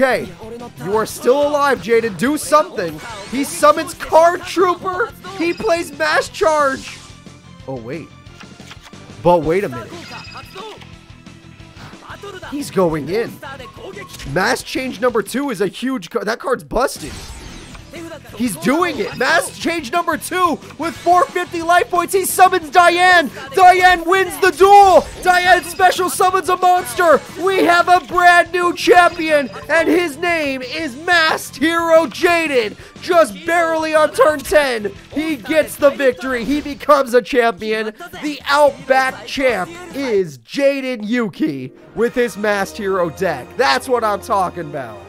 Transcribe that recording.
Okay, you are still alive, Jaden. Do something. He summons Card Trooper. He plays Mask Change. Oh, wait. But wait a minute. He's going in. Mask Change number two is a huge card. That card's busted. He's doing it. Mask change number two with 450 life points. He summons Dian. Dian wins the duel. Dian special summons a monster. We have a brand new champion, and his name is Masked Hero Jaden. Just barely on turn 10, he gets the victory. He becomes a champion. The Outback champ is Jaden Yuki with his Masked Hero deck. That's what I'm talking about.